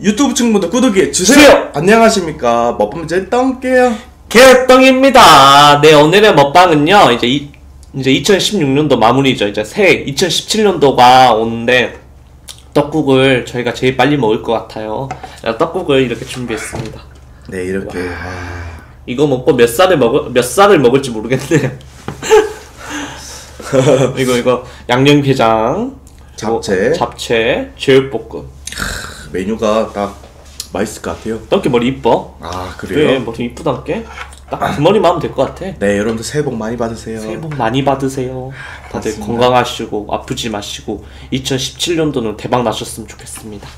유튜브 친구들 구독해 주세요. 주세요. 안녕하십니까 먹방제 똥게요. 개똥입니다. 네, 오늘의 먹방은요, 이제, 이, 이제 2016년도 마무리죠. 이제 새 2017년도가 오는데, 떡국을 저희가 제일 빨리 먹을 것 같아요. 떡국을 이렇게 준비했습니다. 네 이렇게 아, 이거 먹고 몇 살을 먹을, 몇 살을 먹을지 모르겠네요. 이거, 이거, 양념게장. 잡채. 잡채, 제육볶음. 메뉴가 딱 맛있을 것 같아요. 떡기 머리 이뻐? 아 그래, 그래요? 머리 이쁘단게? 딱 그 머리만 하면 될 것 같아. 네 여러분들 새해 복 많이 받으세요. 새해 복 많이 받으세요. 다들 맞습니다. 건강하시고 아프지 마시고 2017년도는 대박 나셨으면 좋겠습니다.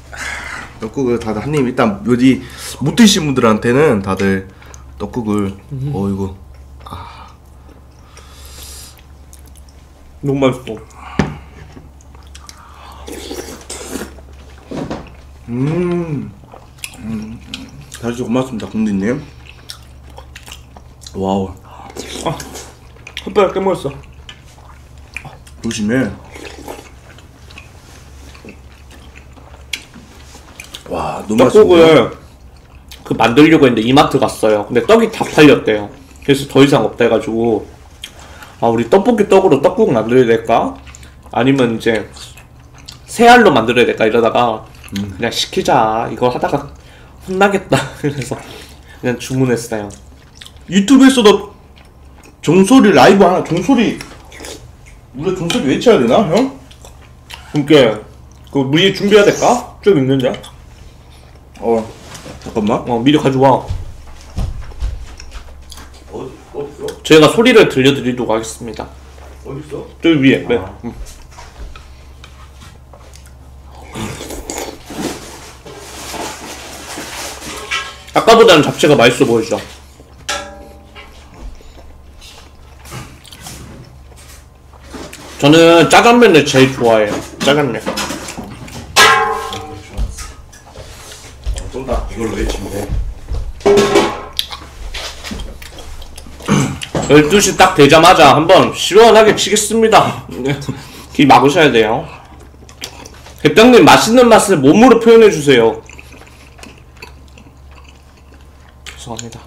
떡국을 다들 한입 일단 여기 못 드신 분들한테는 다들 떡국을 어 이거 너무 맛있어. 다시 고맙습니다 공디님. 와우 햇볕 깨먹었어. 조심해. 와 너무. 떡국을 그 만들려고 했는데 이마트 갔어요. 근데 떡이 다 팔렸대요. 그래서 더 이상 없다 해가지고 아 우리 떡볶이 떡으로 떡국 만들어야 될까? 아니면 이제 새알로 만들어야 될까 이러다가 그냥 시키자 이거 하다가 혼나겠다 그래서 그냥 주문했어요. 유튜브에서도 종소리 라이브 하나 종소리 우리 종소리 외쳐야 되나 형? 그니까 그 미리 준비해야 될까? 좀 있는데 어 잠깐만 어 미리 가져와 어디 어딨어? 저희가 소리를 들려드리도록 하겠습니다 어딨어? 저기 위에 네. 음. 아까보다는 잡채가 맛있어 보이죠? 저는 짜장면을 제일 좋아해요 짜장면 좀다 이걸로 외치면 돼 12시 딱 되자마자 한번 시원하게 치겠습니다. 기 막으셔야 돼요. 대장님 맛있는 맛을 몸으로 표현해 주세요. 죄송합니다.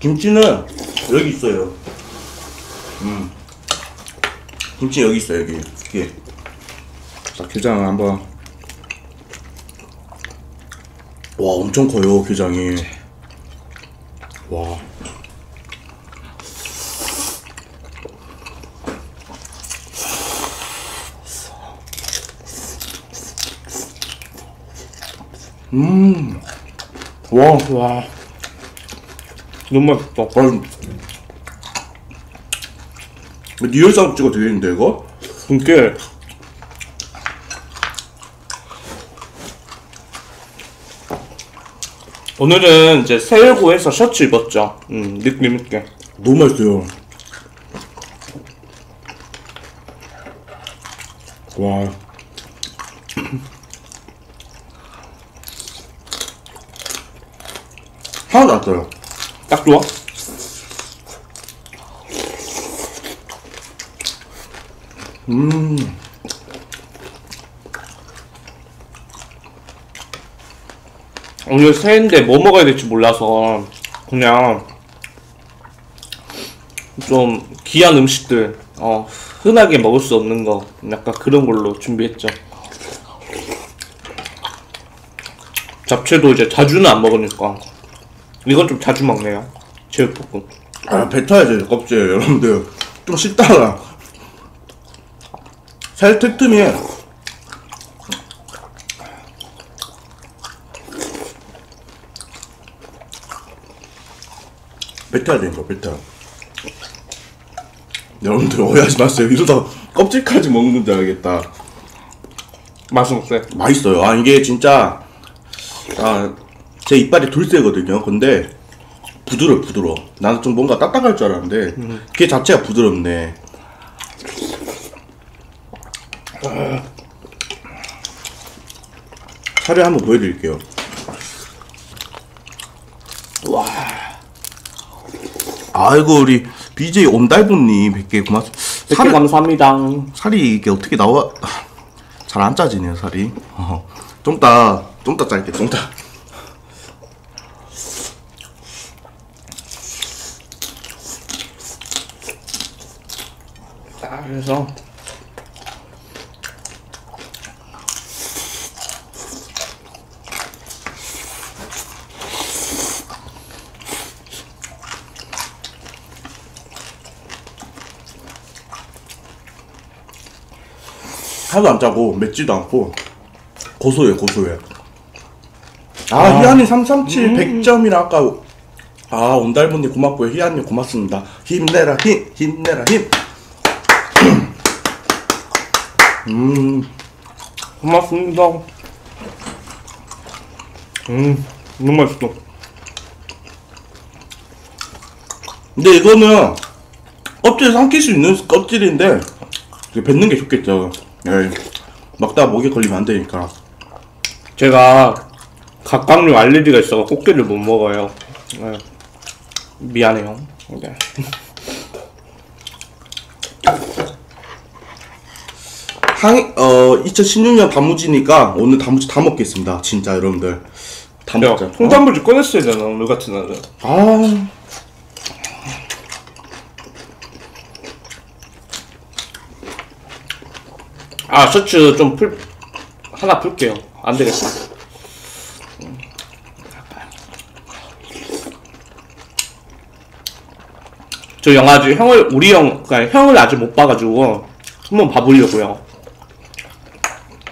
김치는 여기 있어요. 음. 김치 여기 있어 여기. 여기 자 게장 한번. 와 엄청 커요 게장이. 와 음, 와, 와 너무 맛있다. 아, 리얼상 찍어 되겠는데 이거? 이게 오늘은 이제 세일고에서 셔츠 입었죠. 음 느낌 있게. 너무 맛있어요. 와. 떠요. 딱 좋아? 오늘 새해인데 뭐 먹어야 될지 몰라서 그냥 좀 귀한 음식들 어 흔하게 먹을 수 없는 거 약간 그런 걸로 준비했죠. 잡채도 이제 자주는 안 먹으니까 이건 좀 자주 먹네요. 제육볶음. 아, 뱉어야지, 껍질, 여러분들. 좀 씹다가. 살 틈틈이. 뱉어야 되니까, 뱉어. 여러분들 오해하지 마세요. 이러다 껍질까지 먹는 줄 알겠다. 맛은 어때? 맛있어요. 아 이게 진짜 아 제 이빨이 돌쇠거든요. 근데 부드러 워 부드러워. 나는 좀 뭔가 딱딱할 줄 알았는데 그게 자체가 부드럽네. 살을 한번 보여드릴게요. 와. 아이고 우리 BJ 온달분님 100개 고맙습니다. 100개 살을- 감사합니다. 살이 이게 어떻게 나와 잘 안 짜지네요 살이 어. 좀따좀 따 짧게 좀따 그래서 하나도 안 짜고 맵지도 않고 고소해 고소해. 아, 희한이 337 100점이라 아까 아 온달분님 고맙고요. 희한님 고맙습니다. 힘내라 힘 힘내라 힘 고맙습니다. 음, 너무 맛있어. 근데 이거는 껍질 삼킬 수 있는 껍질인데 뱉는 게 좋겠죠 예. 먹다가 목에 걸리면 안 되니까 제가 각각류 알레르기가 있어서 꽃게를 못 먹어요. 네. 미안해요. 네. 항, 어, 2016년 단무지니까 오늘 단무지 다 먹겠습니다. 진짜 여러분들. 다 야, 먹자. 통단무지 꺼냈어야 되나 오늘 같은 날은. 아. 아 셔츠 좀 풀 하나 풀게요. 안 되겠다. 저 영화 아직 형을 우리 형 그러니까 형을 아직 못 봐가지고 한번 봐보려고요.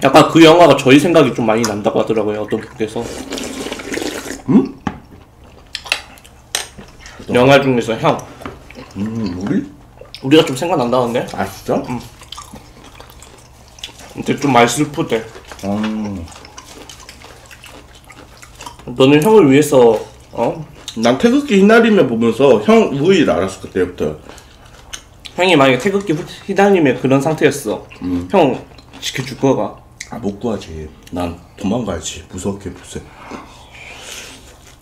약간 그 영화가 저희 생각이 좀 많이 난다고 하더라고요. 어떤 분께서. 음? 영화 중에서 형 음, 우리? 우리가 좀 생각난다는데? 아, 진짜? 근데 좀 많이 슬프대. 음. 너는 형을 위해서 어 난 태극기 휘날리며 보면서 형 우일 알았어, 그때부터. 형이 만약에 태극기 휘- 휘날리면 그런 상태였어. 형 지켜줄 거가. 아, 못 구하지. 난 도망가야지. 무섭게, 무섭게.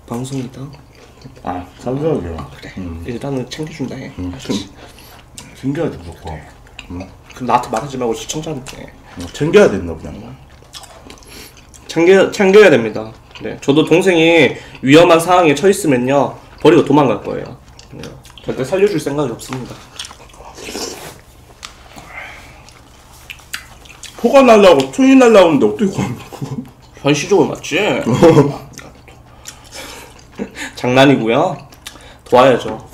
방송이다. 아, 상상이야. 그래. 일단은 챙겨준다 해. 음, 챙- 챙겨야지, 무조건. 그럼 나한테 말하지 말고 시청자한테 어, 챙겨야 된다, 그냥. 챙겨 챙겨야 됩니다. 네. 저도 동생이 위험한 상황에 처했으면요 버리고 도망갈 거예요. 네. 절대 살려줄 생각이 없습니다. 포가 날라오고 총이 날라오는데 어떻게 구합니까? 현실적으로 맞지? 장난이고요. 도와야죠.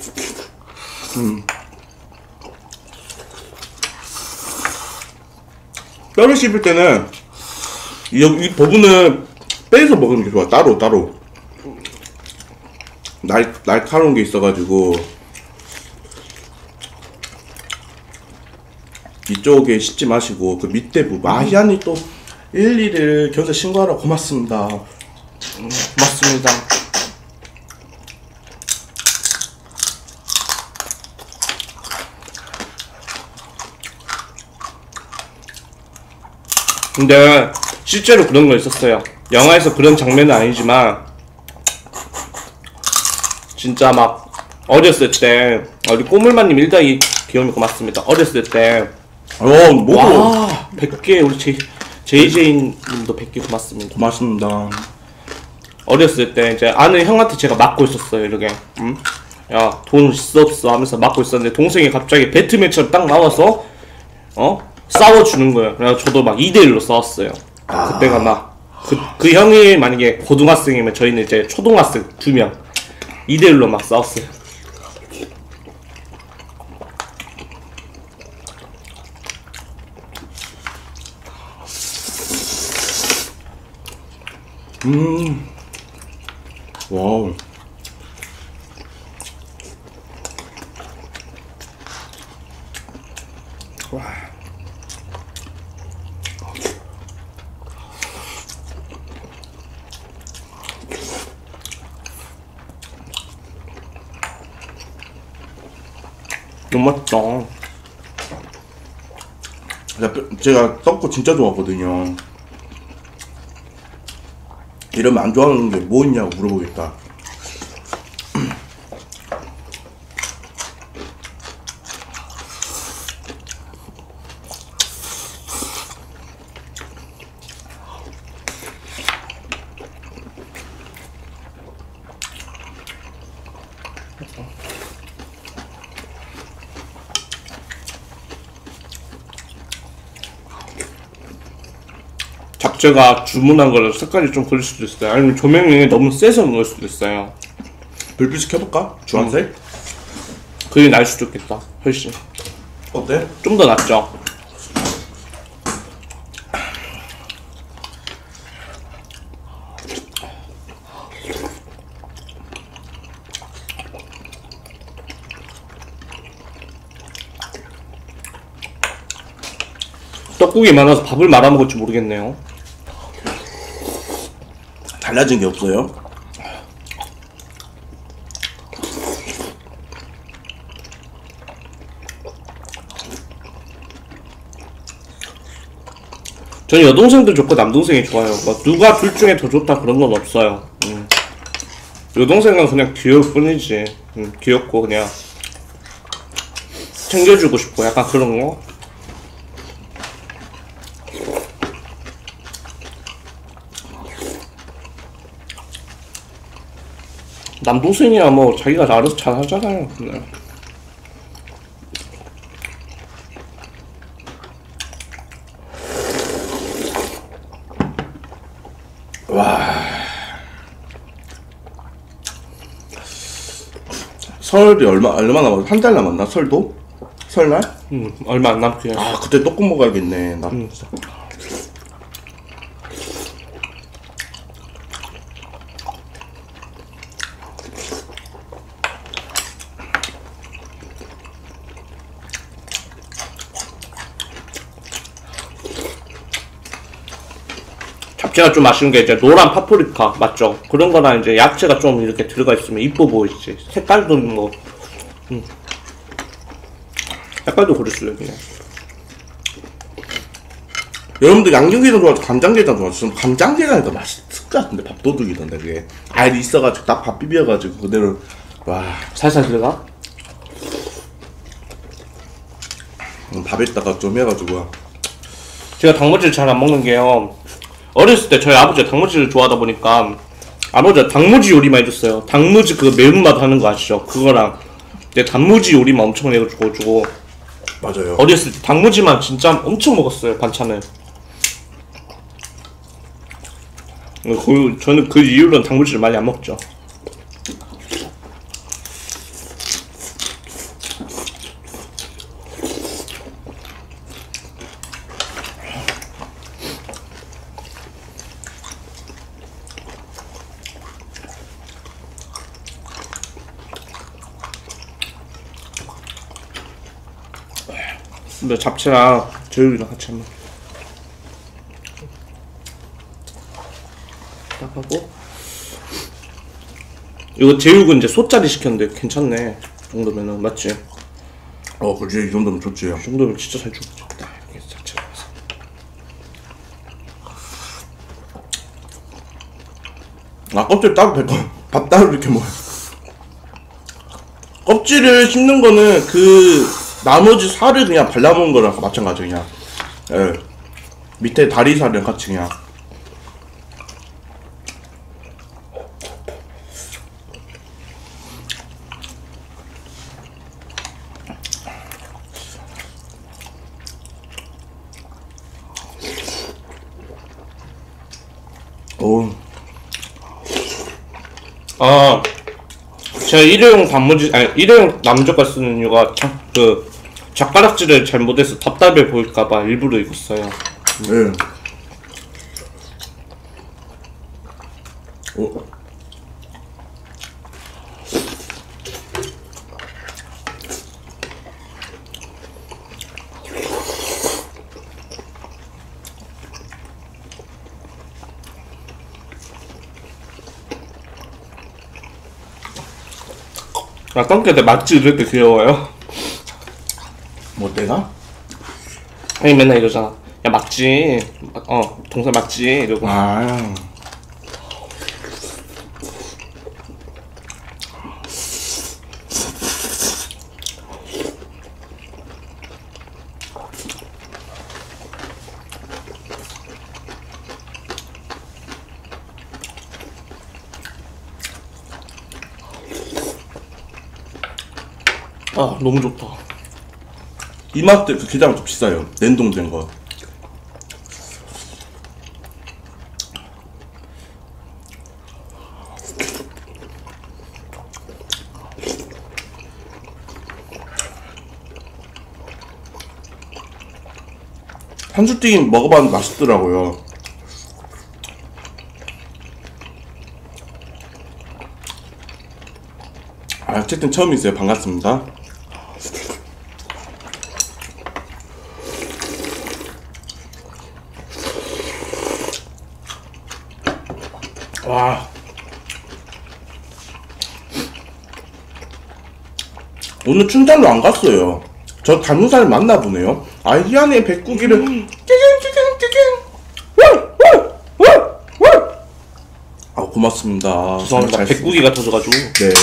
뼈를 씹을 때는 이, 이 부분은 빼서 먹는 게 좋아 따로 따로 날, 날카로운 게 있어가지고 이쪽에 씹지 마시고 그 밑에 부분 아희안이 또 일일이 경찰 신고하라 고맙습니다 맞습니다. 근데 실제로 그런 거 있었어요. 영화에서 그런 장면은 아니지만 진짜 막 어렸을 때 우리 꼬물마님 일다이 귀여움이 고맙습니다. 어렸을 때 어 뭐고? 와 100개 우리 제, JJ님도 100개 고맙습니다. 고맙습니다. 어렸을 때 이제 아는 형한테 제가 맞고 있었어요 이렇게. 음? 야돈 있어 없어 하면서 맞고 있었는데 동생이 갑자기 배트맨처럼 딱 나와서 어? 싸워주는 거예요. 그래서 저도 막 2대1로 싸웠어요. 그때가 막 그, 그 형이 만약에 고등학생이면 저희는 이제 초등학생 두명. 2대1로 막 싸웠어요 와우. 너무 맛있다. 제가 떡국 진짜 좋아하거든요. 이러면 안 좋아하는 게 뭐 있냐고 물어보겠다. 잡채가 주문한 거를 색깔이 좀 그럴 수도 있어요. 아니면 조명이 너무 세서 그럴 수도 있어요. 불빛을 켜볼까? 주황색? 그게 날 수도 있겠다. 훨씬. 어때? 좀 더 낫죠. 떡국이 많아서 밥을 말아 먹을지 모르겠네요. 달라진 게 없어요. 저는 여동생도 좋고 남동생이 좋아요. 뭐 누가 둘 중에 더 좋다 그런 건 없어요. 음. 여동생은 그냥 귀여울 뿐이지. 음, 귀엽고 그냥 챙겨주고 싶고 약간 그런 거. 남동생이야 뭐 자기가 알아서 잘 하잖아요. 그냥. 설이 얼마 얼마 남았? 한달 남았나? 설도? 설날? 음, 얼마 안 남게. 아 그때 떡국 먹어야겠네. 나진 짜. 잡채가 좀 아쉬운 게 이제 노란 파프리카 맞죠? 그런 거나 이제 야채가 좀 이렇게 들어가 있으면 이뻐 보이지. 색깔도 뭐, 음. 색깔도 그랬어요 그냥. 여러분들 양념게장 좋아하죠? 간장게장 좋아하죠? 간장게장이 더 맛있을 것 같은데 밥도둑이던데 그게 알이 있어가지고 딱 밥 비벼가지고 그대로 와 살살 들어가? 음, 밥에다가 좀 해가지고 제가 단무지를 잘 안 먹는 게요. 어렸을 때 저희 아버지가 단무지를 좋아하다 보니까 아버지가 단무지 요리만 해줬어요. 단무지 그 매운맛 하는 거 아시죠? 그거랑 이제 단무지 요리만 엄청 해가지고 주고 맞아요. 어렸을 때 단무지만 진짜 엄청 먹었어요 반찬을. 그, 저는 그 이후로는 단무지를 많이 안 먹죠. 근데 잡채랑 제육이랑 같이 한번. 딱 하고. 이거 제육은 이제 소짜리 시켰는데 괜찮네. 이 정도면은 맞지? 어 그렇지. 이 정도면 좋지. 이 정도면 진짜 잘 주겠다. 이렇게 잡채가 와서. 아 껍질 따로 뱉고 밥 따로 이렇게 먹어. 껍질을 씹는 거는 그 나머지 살을 그냥 발라먹은 거랑 마찬가지 그냥. 예. 밑에 다리살이랑 같이 그냥. 오, 아 제가 일회용 단무지 아니 일회용 남젓갈 쓰는 이유가 자, 그 젓가락질을 잘 못해서 답답해 보일까봐 일부러 이거 써요 예. 오. 아 똥개들 맞지 이렇게 귀여워요 뭐 내가? 아니 맨날 이러잖아 야 맞지 어 동생 맞지 이러고 아. 아 너무 좋다 이마트 그 게장 좀 비싸요. 냉동된 거. 한주튀김 먹어봤는데 맛있더라고요. 아, 어쨌든 처음이세요. 반갑습니다. 오늘 춘장로 안 갔어요. 저 사람 맞나 보네요. 아, 희한해, 월, 월. 아, 고맙습니다. 죄송합니다. 잘 백국이가 터져가지고. 네.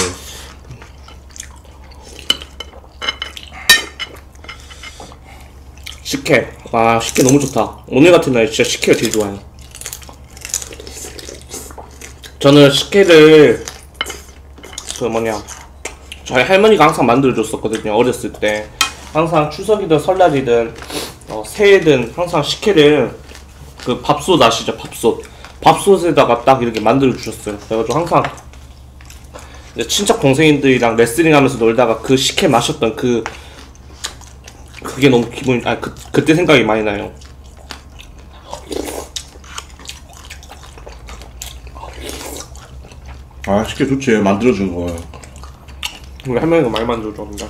식혜. 와, 식혜 너무 좋다. 오늘 같은 날 진짜 식혜가 제일 좋아요. 저는 식혜를, 그 뭐냐, 저희 할머니가 항상 만들어줬었거든요. 어렸을 때. 항상 추석이든 설날이든, 어, 새해든 항상 식혜를, 그 밥솥 아시죠? 밥솥. 밥솥에다가 딱 이렇게 만들어 주셨어요. 그래가지고 항상 친척 동생들이랑 레슬링 하면서 놀다가 그 식혜 마셨던 그 그게 너무 기분 아 그, 그때 생각이 많이 나요. 아, 식혜 좋지. 만들어 준 거. 우리 할머니가 많이 만들어줬는데.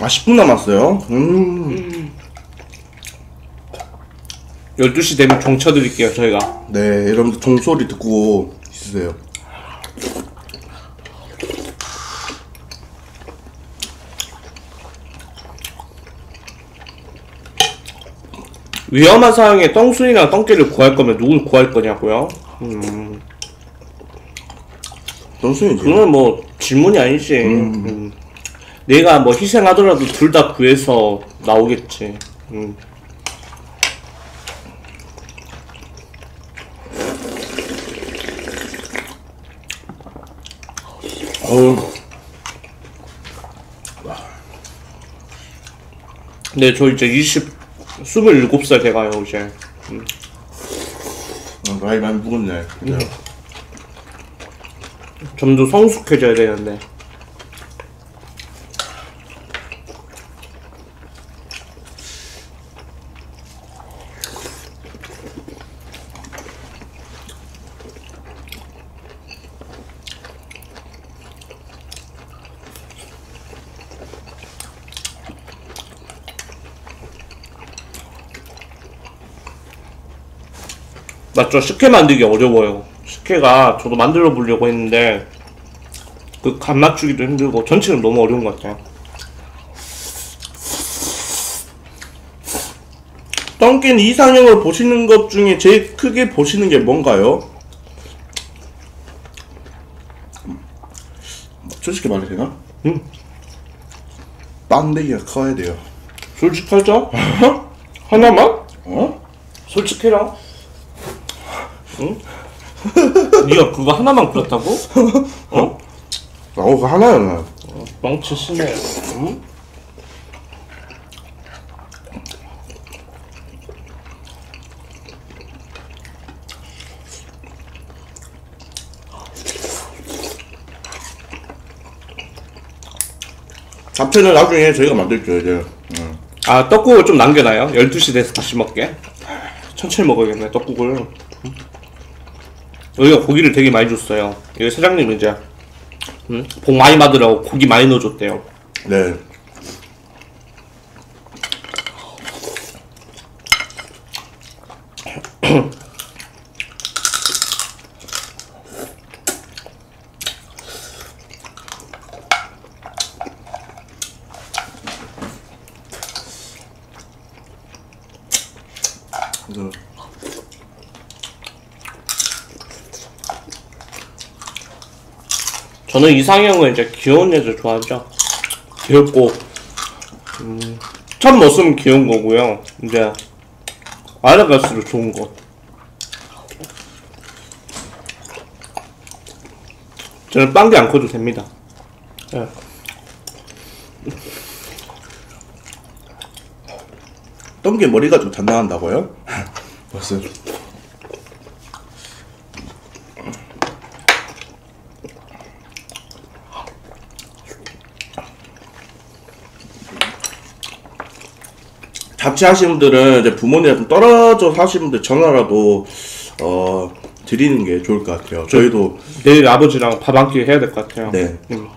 아, 10분 남았어요. 음. 12시 되면 종 쳐드릴게요, 저희가. 네, 여러분들 종소리 듣고 있으세요. 위험한 상황에 똥순이랑 똥개를 구할 거면 누굴 구할 거냐고요? 정순이지. 그건 뭐 질문이 아니지. 음. 내가 뭐 희생하더라도 둘 다 구해서 나오겠지. 음. 어우, 네, 저 이제 20, 27살 돼가요, 이제. 어, 나이 많이 묵었네. 네. 좀더 성숙해져야 되는데. 맞죠? 식혜 만들기 어려워요. 식혜가 저도 만들어 보려고 했는데 그 간 맞추기도 힘들고 전체는 너무 어려운 것 같아요. 던킨 이상형을 보시는 것 중에 제일 크게 보시는 게 뭔가요? 솔직히 말해도 되나? 응. 빵대기가 커야 돼요. 솔직하죠? 하나만? 어? 솔직해라. 응? 네가 그거 하나만 그렇다고? 어? 어, 그 하나야. 뻥치 심해. 응? 잡채는 나중에 저희가 만들게요, 이제. 응. 아 떡국을 좀 남겨놔요. 12시 돼서 다시 먹게. 천천히 먹어야겠네 떡국을. 응? 여기가 고기를 되게 많이 줬어요. 여기 사장님 이제 응? 복 많이 받으라고 고기 많이 넣어줬대요. 네. 그 저는 이상형은 이제 귀여운 여자 좋아하죠. 귀엽고, 음, 첫 모습은 귀여운 거고요. 이제, 알아갈수록 좋은 것. 저는 빵기 안 커도 됩니다. 예. 던게 머리가 좀 단단한다고요? 벌써. 같이 하시는 분들은 이제 부모님이랑 좀 떨어져 사시는 분들 전화라도 어 드리는 게 좋을 것 같아요. 저희도 내일 아버지랑 밥 한 끼 해야 될 것 같아요. 네. 음.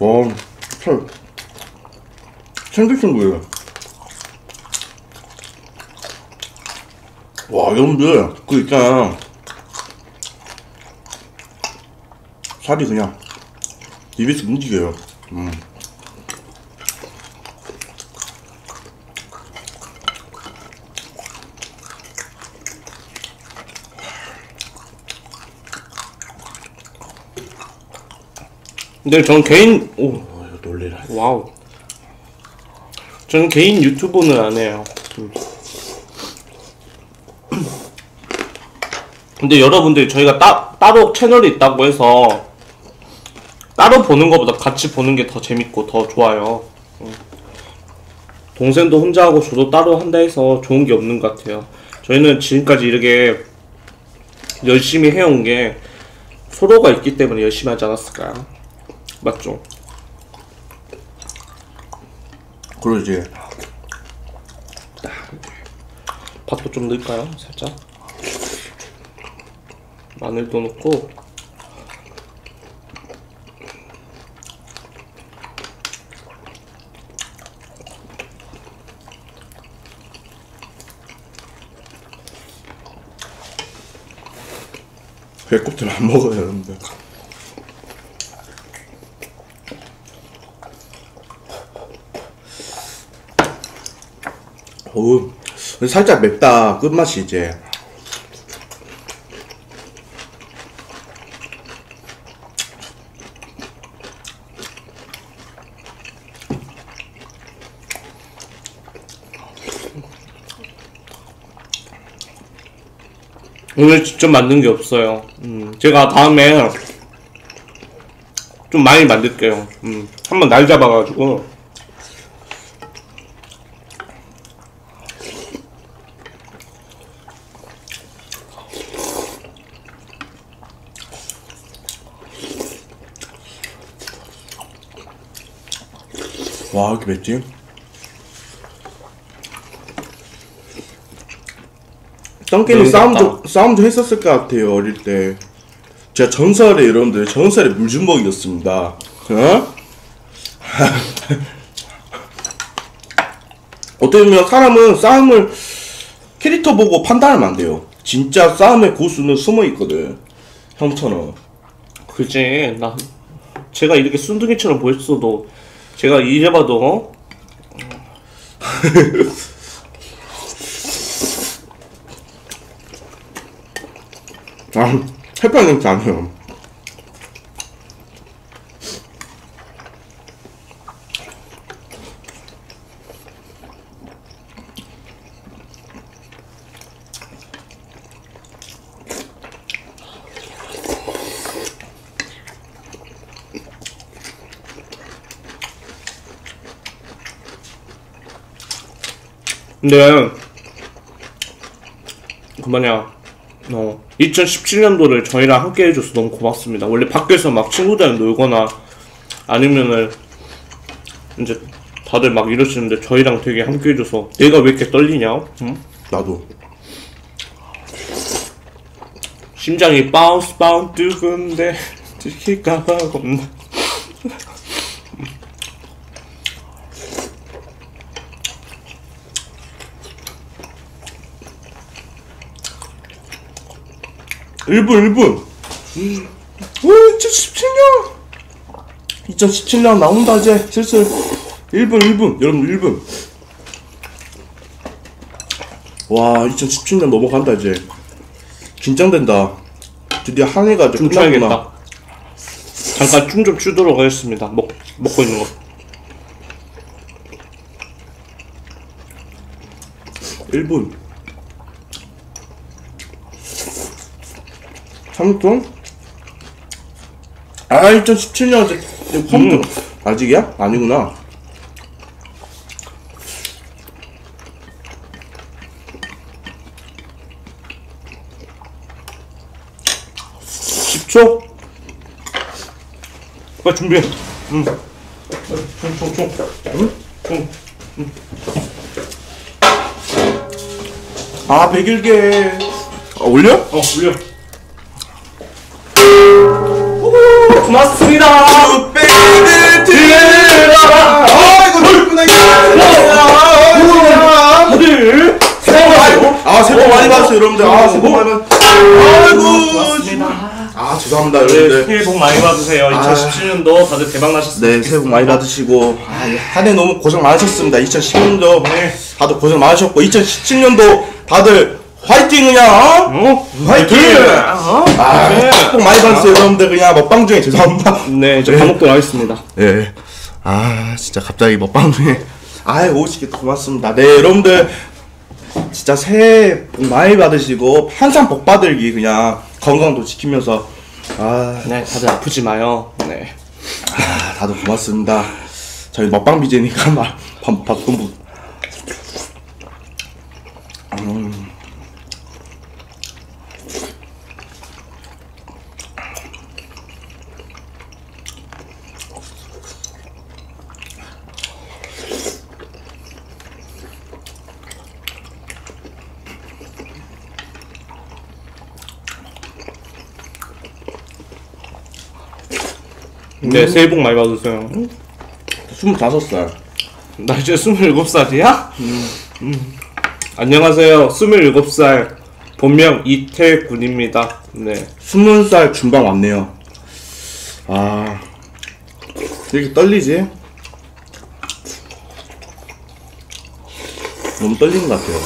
와, 참 탱글탱글해요. 와, 여러분들 그 있잖아 살이 그냥 입에서 움직여요. 음. 근데 전 개인 오 놀래라. 와우. 저는 개인 유튜브는 안 해요. 음. 근데 여러분들 저희가 따, 따로 채널이 있다고 해서 따로 보는 것보다 같이 보는 게 더 재밌고 더 좋아요. 음. 동생도 혼자 하고 저도 따로 한다 해서 좋은 게 없는 것 같아요. 저희는 지금까지 이렇게 열심히 해온 게 서로가 있기 때문에 열심히 하지 않았을까요? 맞죠? 그러지. 밥도 좀 넣을까요? 살짝 마늘도 넣고 배꼽들 안 먹어요, 여러분들. 어우, 살짝 맵다. 끝맛이 이제. 오늘 직접 만든 게 없어요. 음, 제가 다음에 좀 많이 만들게요. 음, 한번 날 잡아가지고 와, 왜 이렇게 맵지? 똥개는 너무 싸움 맵다. 좀, 싸움 좀 했었을 것 같아요, 어릴 때. 제가 전설의 여러분들, 전설의 물주먹이었습니다. 어? 어떻게 보면 사람은 싸움을 캐릭터 보고 판단하면 안 돼요. 진짜 싸움의 고수는 숨어 있거든. 형처럼. 그지 나 제가 이렇게 순둥이처럼 보였어도 제가 이래 봐도 어? 아, 안 해요. 근데 그 뭐냐 어 2017년도를 저희랑 함께 해줘서 너무 고맙습니다. 원래 밖에서 막 친구들이랑 놀거나 아니면은 이제 다들 막 이러시는데 저희랑 되게 함께 해줘서 내가 왜 이렇게 떨리냐? 응? 나도. 심장이 바운스 바운 뜨근데 들킬까봐 겁나. 일분일분 오, 2017년! 2017년 나온다, 이제. 슬슬. 1분, 1분. 여러분, 1분. 와, 2017년 넘어간다, 이제. 긴장된다. 드디어 한 해가 이제. 추야겠다. 잠깐 춤 좀 추도록 하겠습니다. 먹 먹고 있는 거. 1분 3분? 아 2017년 컴퓨터 음. 아직이야? 아니구나 10초? 빨리 준비해. 총총 총 응? 총 아, 백일개. 아, 올려? 어, 올려. 고맙습니다. 받으세요, 여러분들. 아, 새해 복 많이 받으세요. 2017년도 다들 대박 나셨습니다. 네, 새해 복 많이 받으시고, 아, 한해 너무 고생 많으셨습니다. 2010년도 네. 다들 고생 많으셨고, 2017년도 다들 화이팅 그냥, 어? 어? 화이팅! 어? 아, 네. 복 많이 받으세요, 여러분들. 그냥 먹방 중에 죄송합니다. 네, 저 감옥도 나겠습니다. 예. 아, 진짜 갑자기 먹방 중에. 아이, 오시게 고맙습니다. 네, 여러분들. 진짜 새해 복 많이 받으시고, 항상 복 받을기, 그냥 건강도 지키면서. 아, 네, 다들 아프지 마요. 네. 아, 다들 고맙습니다. 저희 먹방 BJ니까 막, 밥, 밥, 좀. 네, 새해 복 많이 받으세요. 25살. 나 이제 27살이야? 음. 안녕하세요. 27살. 본명 이태군입니다. 네. 20살 중반 왔네요. 아, 왜 이렇게 떨리지? 너무 떨리는 것 같아요.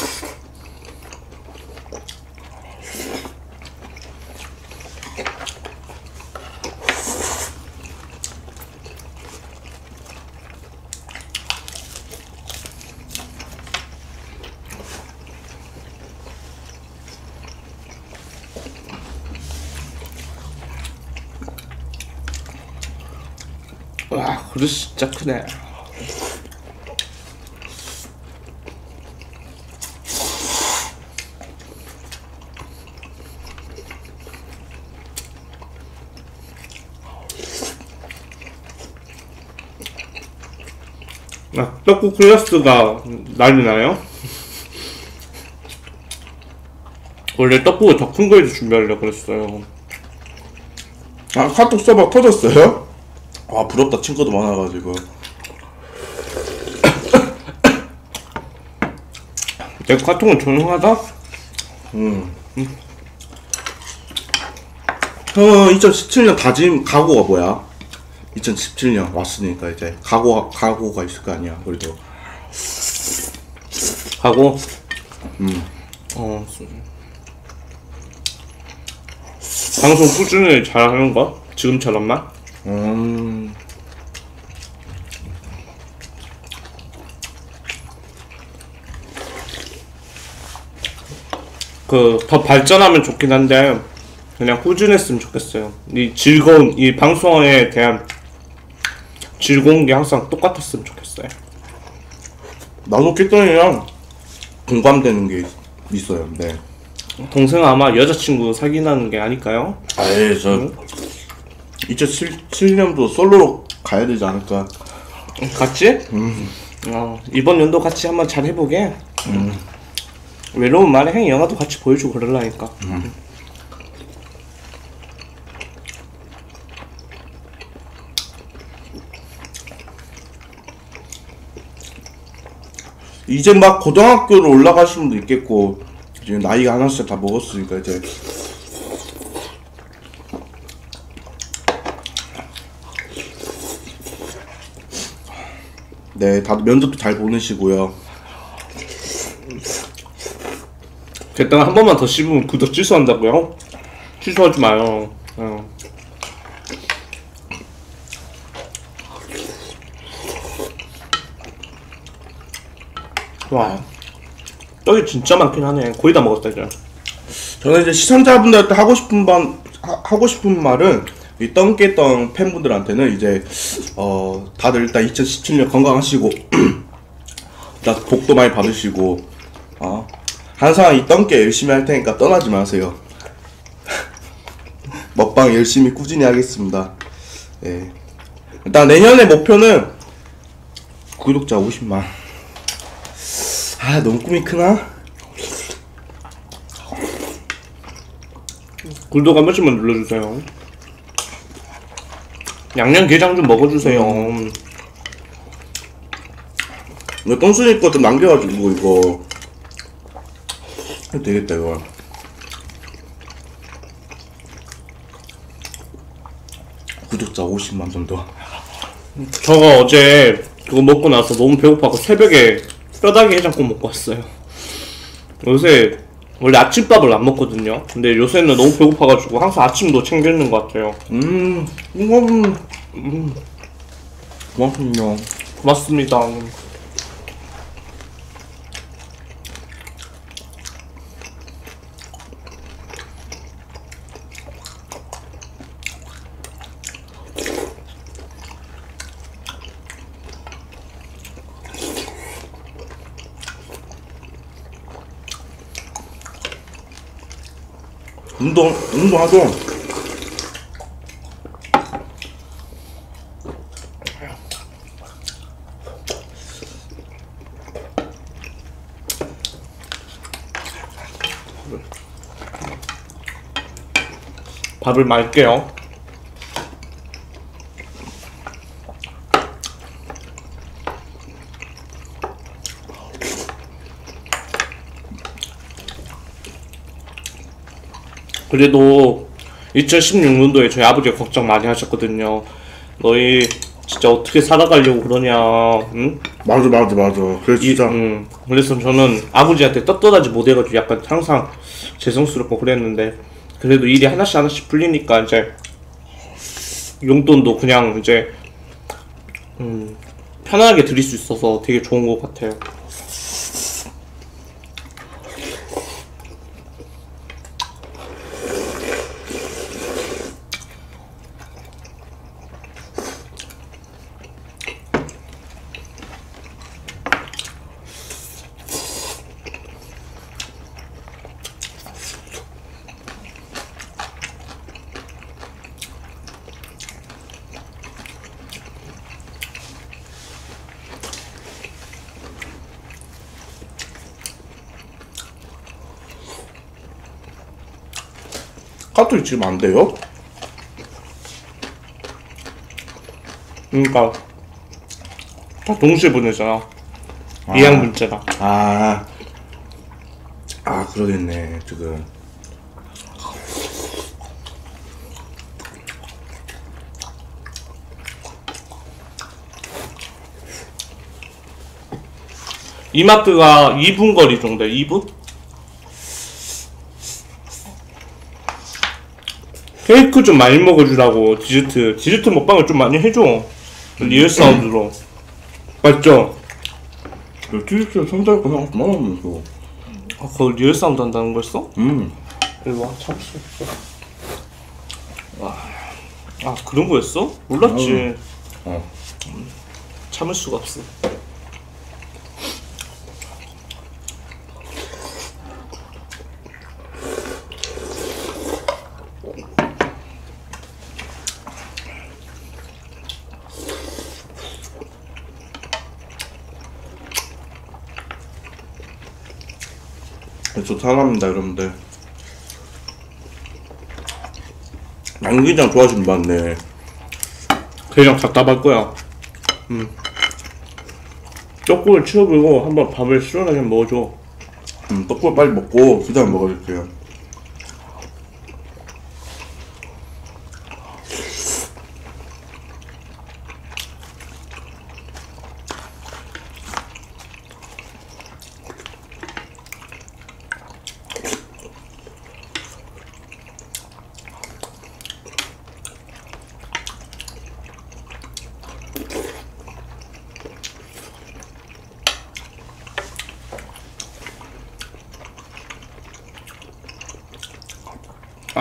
와, 그릇 진짜 크네. 아, 떡국 클래스가 난리 나요? 원래 떡국을 더 큰 거에서 준비하려고 그랬어요. 아, 카톡 서버 터졌어요? 아, 부럽다. 친구도 많아가지고. 내 카톡은 조용하다? 형은 2017년 다짐, 각오가 뭐야? 2017년 왔으니까 이제 각오, 각오가 있을 거 아니야, 그래도. 하고 어 수- 방송 꾸준히 잘 하는 거 지금처럼만 음, 그 더 발전하면 좋긴 한데 그냥 꾸준했으면 좋겠어요. 이 즐거운 이 방송에 대한 즐거운 게 항상 똑같았으면 좋겠어요. 나도 깼더니랑 공감되는 게 있어요, 네. 동생은 아마 여자친구 사귀는 게 아닐까요? 아예 저 2017년도 솔로로 가야 되지 않을까. 같이? 어, 이번 연도 같이 한번 잘 해보게. 외로운 말에 행 영화도 같이 보여주고 그러려니까. 이제 막 고등학교로 올라가시는 분도 있겠고 이제 나이가 하나씩 다 먹었으니까 이제 네 다들 면접도 잘 보내시고요 됐다가 한 번만 더 씹으면 구독 취소한다고요? 취소하지 마요. 어. 좋아요. 떡이 진짜 많긴 하네. 거의 다 먹었다 이제. 저는 이제 시청자분들한테 하고 싶은 반 하- 하고 싶은 말은 이 똥개똥 팬분들한테는 이제 어 다들 일단 2017년 건강하시고 복도 많이 받으시고 어 항상 이 똥개 열심히 할 테니까 떠나지 마세요. 먹방 열심히 꾸준히 하겠습니다. 예. 일단 내년의 목표는 구독자 50만. 아 너무 꿈이 크나? 구독 한 번씩만 눌러주세요. 양념게장 좀 먹어주세요. 이거 똥순이 거좀 남겨가지고 이거 해도 되겠다 이거 구독자 50만 정도 저가 어제 그거 먹고 나서 너무 배고파서 새벽에 뼈다귀 해장국 먹고 왔어요. 요새 원래 아침밥을 안 먹거든요. 근데 요새는 너무 배고파가지고 항상 아침도 챙기는 것 같아요. 음 이거는 음 고맙군요 고맙습니다. 운동 운동하고 밥을 말게요. 그래도 2016년도에 저희 아버지가 걱정 많이 하셨거든요. 너희 진짜 어떻게 살아가려고 그러냐, 응? 맞아 맞아 맞아 그래 이, 진짜 음, 그래서 저는 아버지한테 떳떳하지 못해가지고 약간 항상 죄송스럽고 그랬는데 그래도 일이 하나씩 하나씩 풀리니까 이제 용돈도 그냥 이제 음, 편안하게 드릴 수 있어서 되게 좋은 것 같아요. 카톡이 지금 안 돼요? 그러니까 다 동시에 보내잖아. 이양 문자가. 아, 아 그러겠네 지금 이마트가 2분 거리 정도, 2분? 케이크 좀 많이 먹어주라고, 디저트. 디저트 먹방을 좀 많이 해줘. real sound로. 맞죠? 그 트위터 성장 그냥 그만하면서 아, 그거 real sound 한다는 거였어? 음 일로 와, 참을 수 없어. 와. 아, 그런 거였어? 몰랐지. 어. 참을 수가 없어. 저 사람입니다 여러분들 양기장 좋아하시는 분 많네 그냥 답답할 거야. 음. 떡국을 치워버리고 한번 밥을 시원하게 먹어줘. 음, 떡국 빨리 먹고 그 다음 먹어줄게요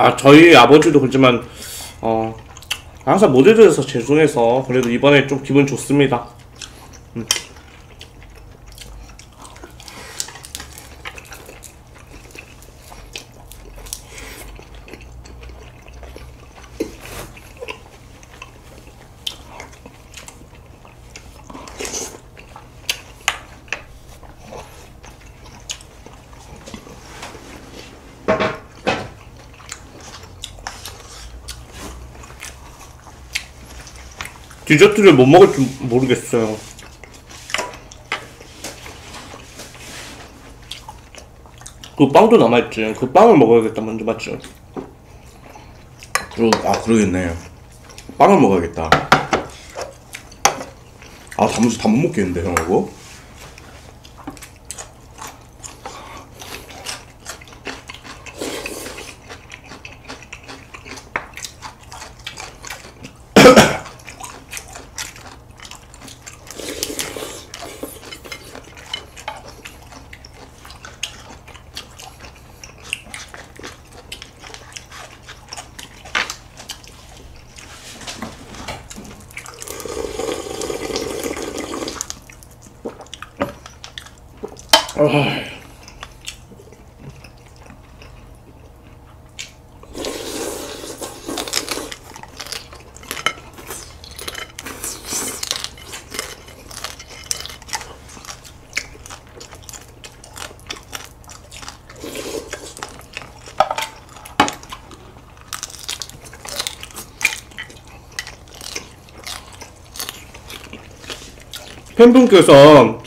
아 저희 아버지도 그렇지만 어 항상 못 해드려서 죄송해서 그래도 이번에 좀 기분 좋습니다. 디저트를 못 먹을 줄 모르겠어요. 그 빵도 남아있지. 그 빵을 먹어야겠다, 먼저 맞지? 그러, 아 그러겠네 빵을 먹어야겠다 아 단무지 다못 먹겠는데 형 이거? 팬분께서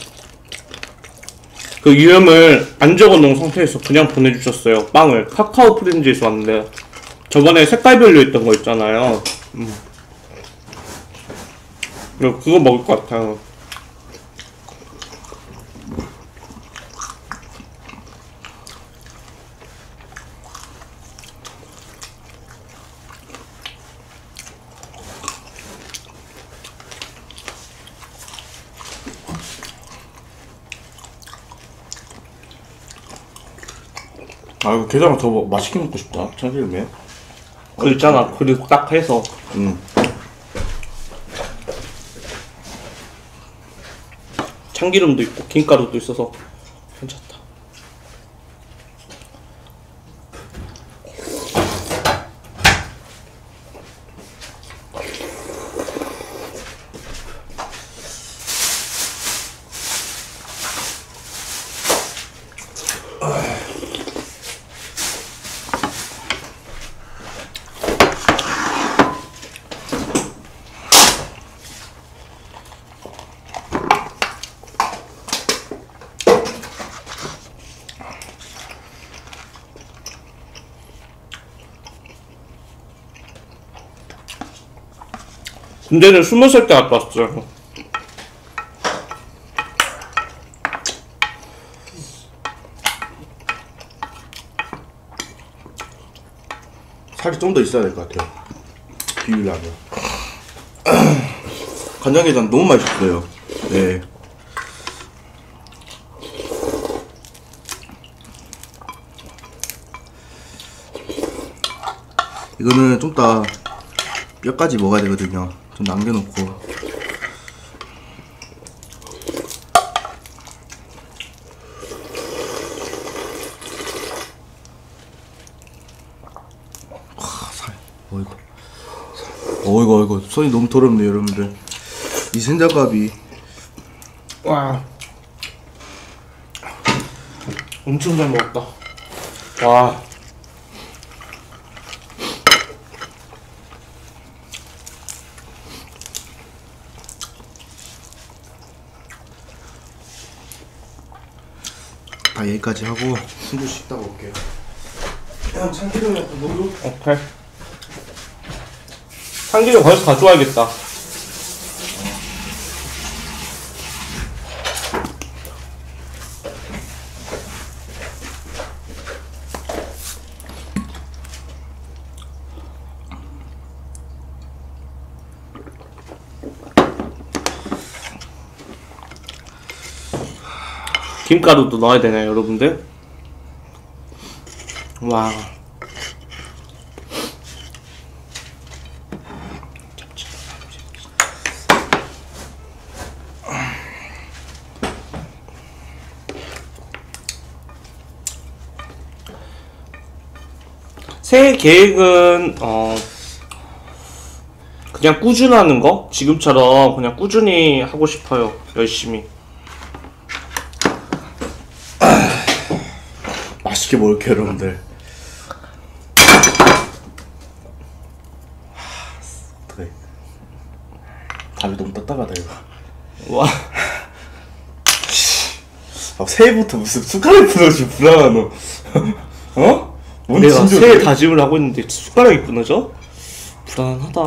그 이름을 안 적어놓은 상태에서 그냥 보내주셨어요. 빵을. 카카오 프렌즈에서 왔는데. 저번에 색깔별로 있던 거 있잖아요. 음. 그거 먹을 것 같아요. 게장을 더 먹- 맛있게 먹고 싶다 참기름에 그 있잖아. 그리고 딱 해서. 음. 참기름도 있고, 김가루도 있어서 괜찮다. 군대는 스무 살 때 갔다 왔어요. 살이 좀 더 있어야 될 것 같아요. 비비려면. 간장게장 너무 맛있어요. 네. 이거는 좀 이따 뼈까지 먹어야 되거든요 좀 남겨놓고. 어이구. 어이구 손이 너무 더럽네요 여러분들. 이 생장갑이. 와. 엄청 잘 먹었다. 와. 여기까지 하고 숨도 쉬다 올게요 그냥 참기름에 너무 오케이. 참기름 거기서 가져와야겠다. 조림가루도 넣어야 되나요 여러분들? 와. 새해 계획은 어 그냥 꾸준하는 거? 지금처럼 그냥 꾸준히 하고 싶어요 열심히. 맛있게 먹을게요 여러분들. 하, 어떡해. 밥이 너무 딱딱하다 이거. 와. 아, 새해부터 무슨 숟가락 부러지 불안하노. 어? 뭔 내가 새해? 그래? 다짐을 하고 있는데 숟가락이 끊어져? 불안하다.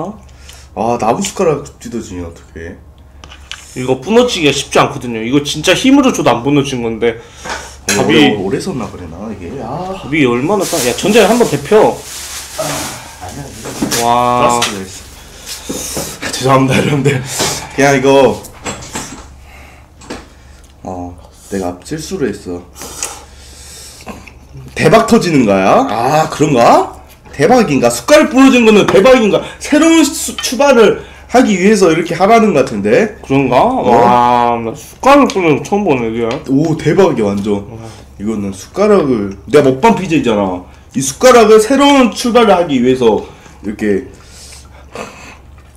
아 나무 숟가락 뜯어지니 어떡해. 이거 부러지기가 쉽지 않거든요. 이거 진짜 힘으로 줘도 안 부러진 건데 오래, 밥이 오래 썼나 그래나 이게 아 밥이 얼마나 싸? 야 전자에 한번 데펴 와 플라스틱으로 했어 죄송합니다 여러분들 그냥 이거 어 내가 실수를 했어 대박 터지는 거야? 아 그런가? 대박인가? 숟가락 부러진 거는 대박인가? 새로운 수, 출발을 하기 위해서 이렇게 하라는 것 같은데? 그런가? 와 나 숟가락 끊는 거 처음 보네 이게. 오 대박이야 완전. 이거는 숟가락을 내가 먹방 BJ잖아. 이 숟가락을 새로운 출발을 하기 위해서 이렇게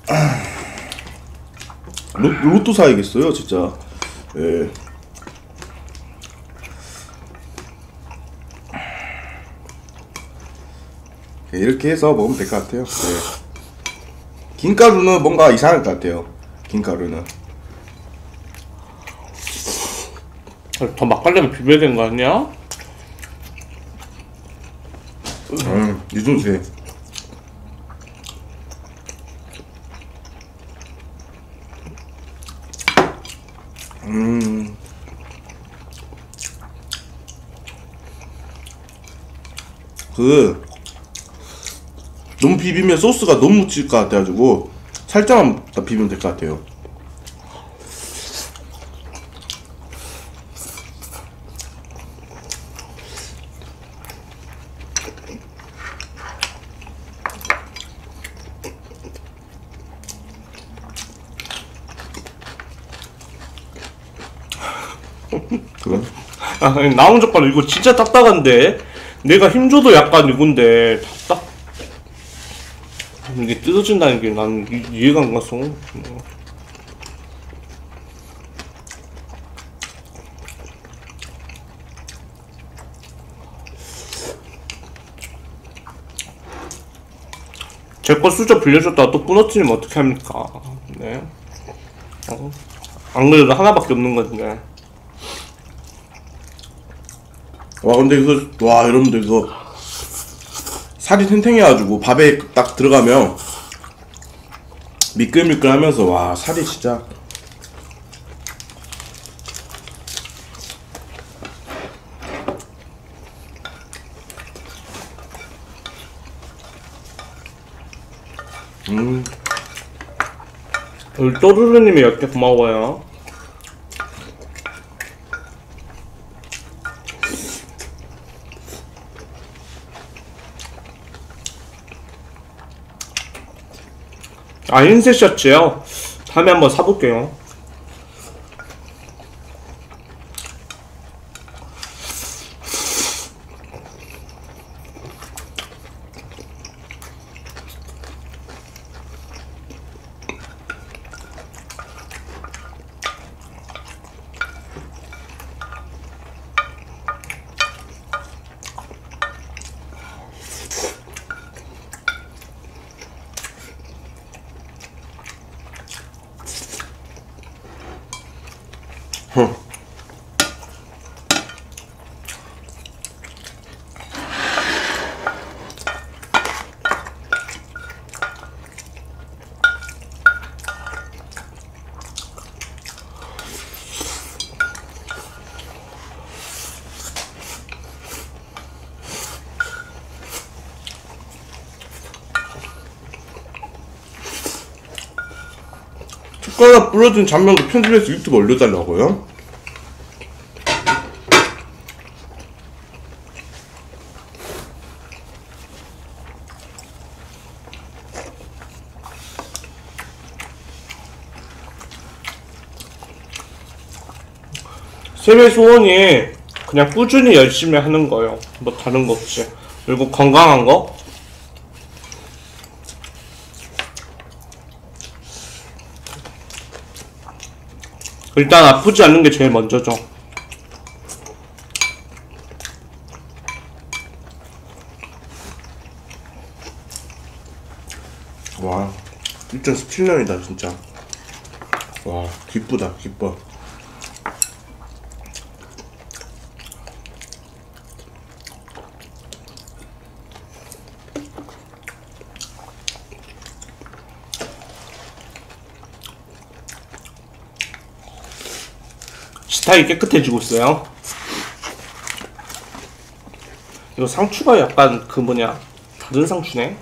아, 로, 로또 사야겠어요 진짜. 예. 예, 이렇게 해서 먹으면 될 것 같아요. 네. 김가루는 뭔가 이상할 것 같아요 김가루는 더 맛깔나게 비벼야 되는 거 아니야? 음, 유준수의 음. 그 너무 비비면 소스가 너무 묻힐 것 같아가지고 살짝만 더 비비면 될 것 같아요. 그래? 아, 나온 젓가락 이거 진짜 딱딱한데 내가 힘줘도 약간 이건데 이게 뜯어진다는 게 난 이해가 안 가서 제거 수저 빌려줬다가 또 부러뜨리면 어떻게 합니까? 네. 어? 안 그래도 하나밖에 없는 건데. 와 근데 이거 와 여러분들 이거 살이 탱탱해가지고 밥에 딱 들어가면 미끌미끌하면서 와 살이 진짜 음 우리 또르르님이 몇개 고마워요. 아 흰색 셔츠요? 다음에 한번 사볼게요. 숟가락 부러진 장면도 편집해서 유튜브 올려달라고요? 세계 소원이 그냥 꾸준히 열심히 하는 거예요. 뭐 다른 거 없이. 그리고 건강한 거. 일단 아프지 않는 게 제일 먼저죠. 와 2017년이다 진짜 와 기쁘다 기뻐 스타일이 깨끗해지고 있어요. 이거 상추가 약간 그 뭐냐 다른 상추네.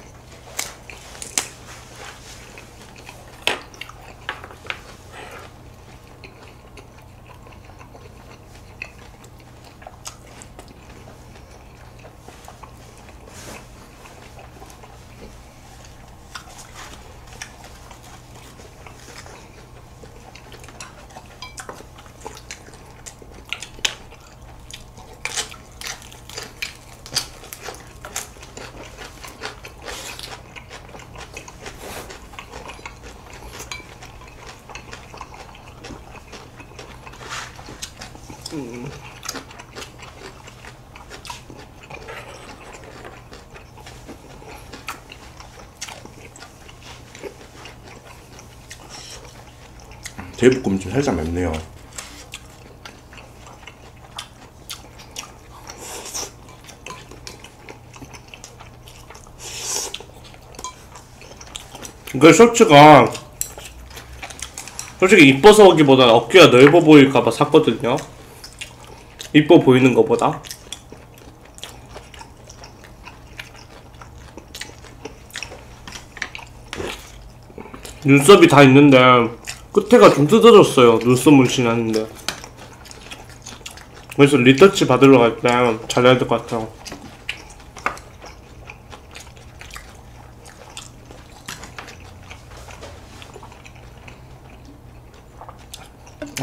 제육볶음 좀 살짝 맵네요 그 셔츠가 솔직히 이뻐서 오기보다 어깨가 넓어 보일까봐 샀거든요. 이뻐 보이는 것보다. 눈썹이 다 있는데 끝에가 좀 뜯어졌어요. 눈썹 문신 하는데. 그래서 리터치 받으러 갈 때 잘해야 될 것 같아요.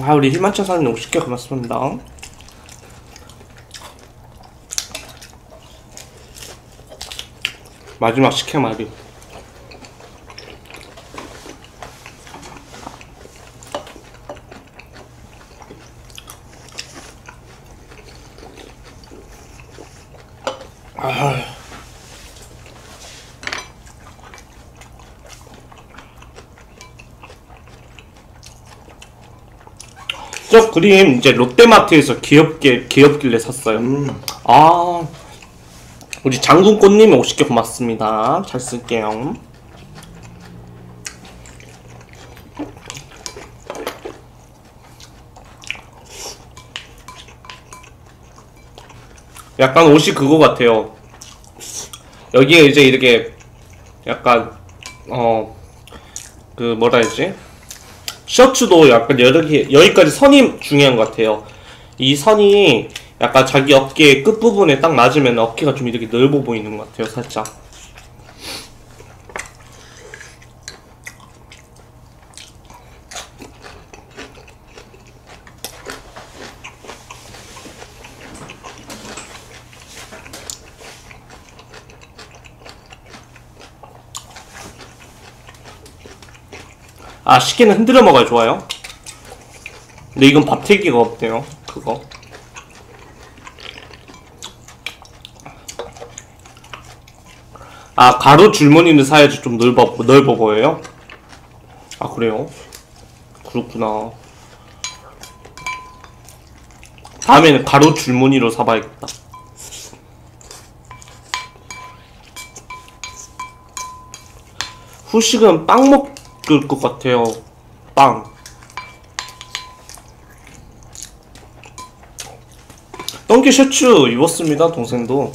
아 우리 희만차 사장님 50개 고맙습니다 마지막 식혜 말이 저 그림 이제 롯데마트에서 귀엽게 귀엽길래 샀어요. 아 우리 장군꽃님 50개 고맙습니다. 잘 쓸게요. 약간 옷이 그거 같아요. 여기에 이제 이렇게 약간 어 그 뭐라 해야지? 셔츠도 약간 여러 개 여기까지 선이 중요한 것 같아요. 이 선이 약간 자기 어깨 끝 부분에 딱 맞으면 어깨가 좀 이렇게 넓어 보이는 것 같아요, 살짝. 아 식혜는 흔들어 먹어야 좋아요. 근데 이건 밥태기가 없대요. 그거. 아 가로 줄무늬는 사야지 좀 넓어 넓어 보여요. 아 그래요? 그렇구나. 다음에는 가로 줄무늬로 사봐야겠다. 후식은 빵 먹 을 것 같아요. 빵. 똥기 셔츠 입었습니다, 동생도.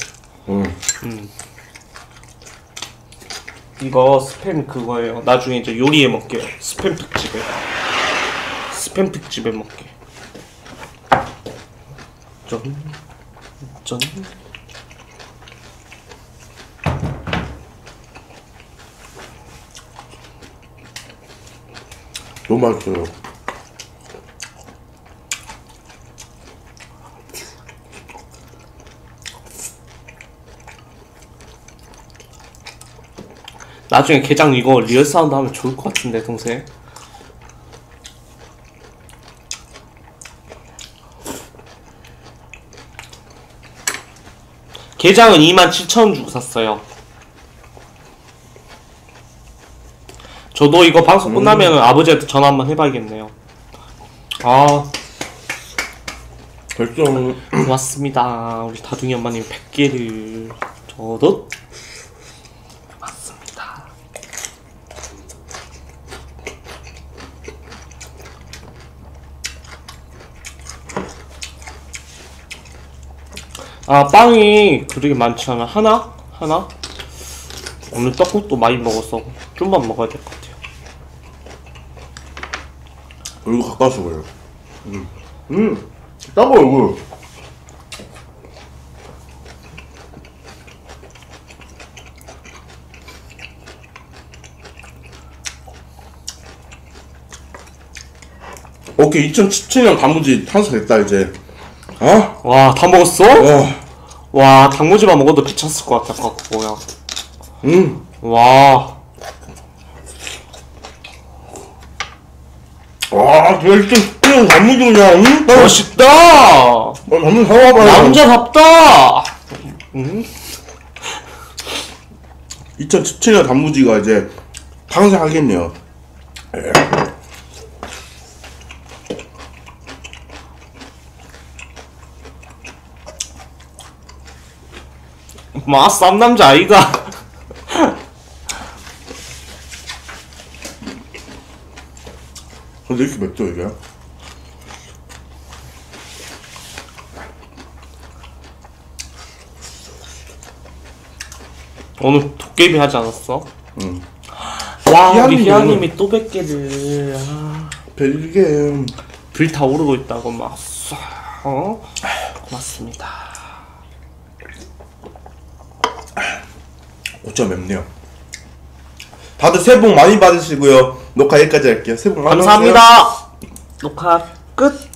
음. 이거 스팸 그거예요. 나중에 이제 요리해 먹게요. 스팸 특집에. 스팸 특집에 먹게. 전, 전. 너무 맛있어요. 나중에 게장 이거 리얼 사운드 하면 좋을 것 같은데 동생. 게장은 27,000원 주고 샀어요. 저도 이거 방송 끝나면 아버지한테 전화 한번 해봐야겠네요. 아, 결정 고맙습니다. 우리 다둥이 엄마님 100개를. 저도 맞습니다. 아, 빵이 그렇게 많지 않아. 하나? 하나? 오늘 떡국도 많이 먹어서 좀만 먹어야 될 것 같아요. 얼굴 가까워서 그래요. 음, 음, 얼굴. 오케이 2017년 단무지 탄생됐다 이제. 어? 와, 다 먹었어? 어. 와, 단무지만 먹어도 귀찮을 것 같아, 아까 그거야. 음. 와, 와, 제가 2017년 단무지 그냥. 음? 멋있다! 어, 단무지 사와봐요. 남자답다! 2017년 단무지가 이제 탄생하겠네요. 예. 마, 쌈남자 아이가. 근데 이렇게 맵죠 이게? 오늘 도깨비 하지 않았어? 응. 와, 우리 희아님이 또 100개를. 아, 별게 불타오르고 있다고 막, 쏴, 어? 고맙습니다. 어쩜 맵네요. 다들 새해 복 많이 받으시고요. 녹화 여기까지 할게요. 새해 복 많이 받으세요. 감사합니다. 녹화 끝.